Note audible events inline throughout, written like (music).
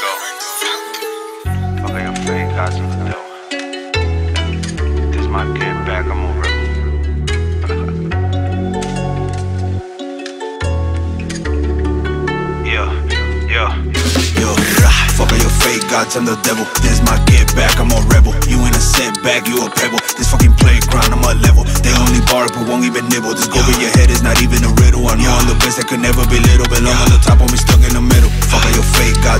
go. Okay, I'm playing God's dough. This my get back, I'm over. (laughs) Fuck all your fake gods, and the devil. This my get back, I'm a rebel. You in a setback, you a pebble. This fucking playground, I'm a level. They only bark, but won't even nibble. This go yeah. your head is not even a riddle. I know yeah. I'm the best, I could never be little. Belong on the top, I'm stuck in the middle.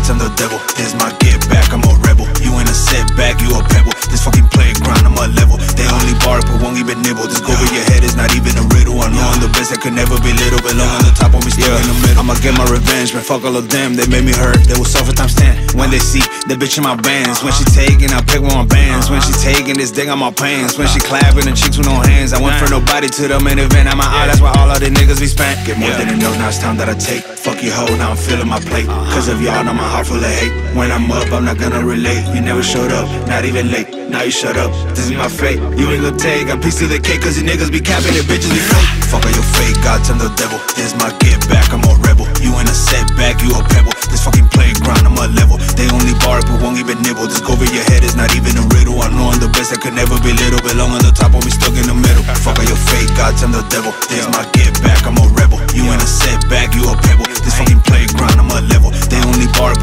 I'm the devil. This my get back, I'm a rebel. You in a setback, you a pebble. This fucking playground, I'm a level. They only bark but won't even nibble. This go over your head is not even a riddle. I know I'm the best, I could never be little. Belong on the top, on me stuck in the middle. I'ma get my revenge, man. Fuck all of them, they made me hurt. They will suffer times 10 when they see the bitch in my bands. When she taking, I pick with my bands. When she taking this dick on my pants. When she clapping the chicks with no hands. I went for nobody to the main event. I'm out, that's why all of the niggas be spent. Get more than a no, now it's time that I take. Fuck your hoe, now I'm filling my plate. Uh-huh. Cause of y'all, now my heart full of hate. When I'm up, I'm not gonna relate. You never showed up, not even late. Now you shut up, this is my fate. You ain't gonna take a piece of the cake, cause you niggas be capping it, bitches be fake. Fuck all your fake God, I'm the devil. This my get back, I'm a rebel. You ain't a setback, you a pebble. This fucking playground, I'm a level. They only bark but won't even nibble. This go over your head is not even a riddle. I know I'm the best, I could never be little. Belong on the top, on me stuck in the middle. Fuck all your fake God, I'm the devil. This my get back,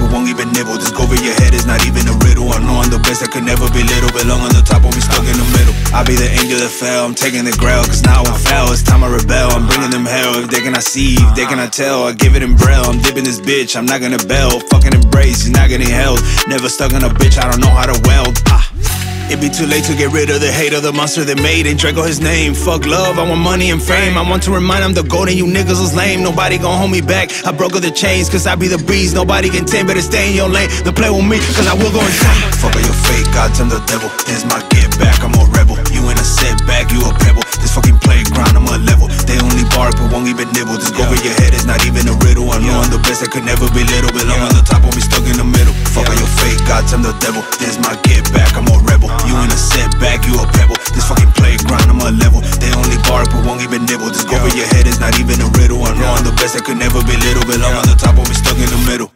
bark won't even nibble. This go over your head is not even a riddle. I know I'm the best, I could never be little. Belong on the top, on me stuck in the middle. I'll be the angel that fell, I'm taking the grail, cause now I fell. It's time I rebel, I'm bringing them hell. If they cannot see, if they cannot tell, I give it in braille. I'm dipping this bitch, I'm not gonna bail. Fucking embrace, you're not getting held. Never stuck on a bitch, I don't know how to weld. Ah. It be too late to get rid of the hate of the monster that made it. Dr8co his name. Fuck love, I want money and fame. I want to remind I'm the golden, you niggas was lame. Nobody gon' hold me back. I broke all the chains, cause I be the breeze. Nobody can tame, better stay in your lane. Don't play with me, cause I will go insane. Fuck all your fake gods, I'm the devil. This my get back, I'm a rebel. You in a setback, you a pebble. This fucking playground, I'm a level. They only bark but won't even nibble. This go over your head is not even a riddle. I know I'm the best, I could never be little. Belong on the top, on be stuck in the middle. Fuck all your fake gods, I'm the devil. This my get back, I'm a Knowing the best I could never be little, bit long on the top, always stuck in the middle.